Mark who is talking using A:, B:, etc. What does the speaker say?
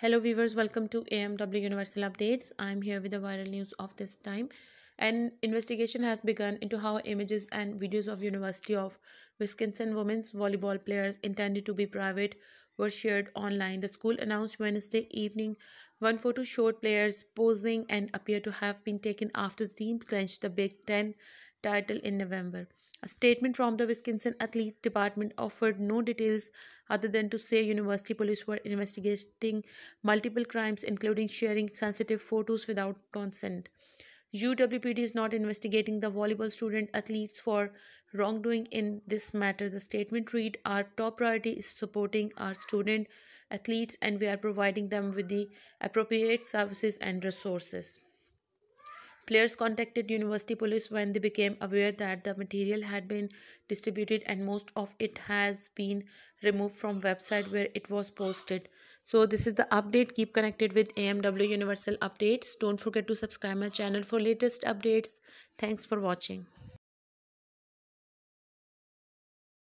A: Hello viewers, welcome to AMW Universal Updates. I'm here with the viral news of this time. An investigation has begun into how images and videos of University of Wisconsin women's volleyball players intended to be private were shared online. The school announced Wednesday evening one photo showed players posing and appear to have been taken after the team clinched the Big Ten title in November. A statement from the Wisconsin Athletes Department offered no details other than to say university police were investigating multiple crimes, including sharing sensitive photos without consent. UWPD is not investigating the volleyball student athletes for wrongdoing in this matter. The statement read Our top priority is supporting our student athletes, and we are providing them with the appropriate services and resources. Players contacted university police when they became aware that the material had been distributed and most of it has been removed from website where it was posted. So this is the update. Keep connected with AMW Universal Updates. Don't forget to subscribe my channel for latest updates. Thanks for watching.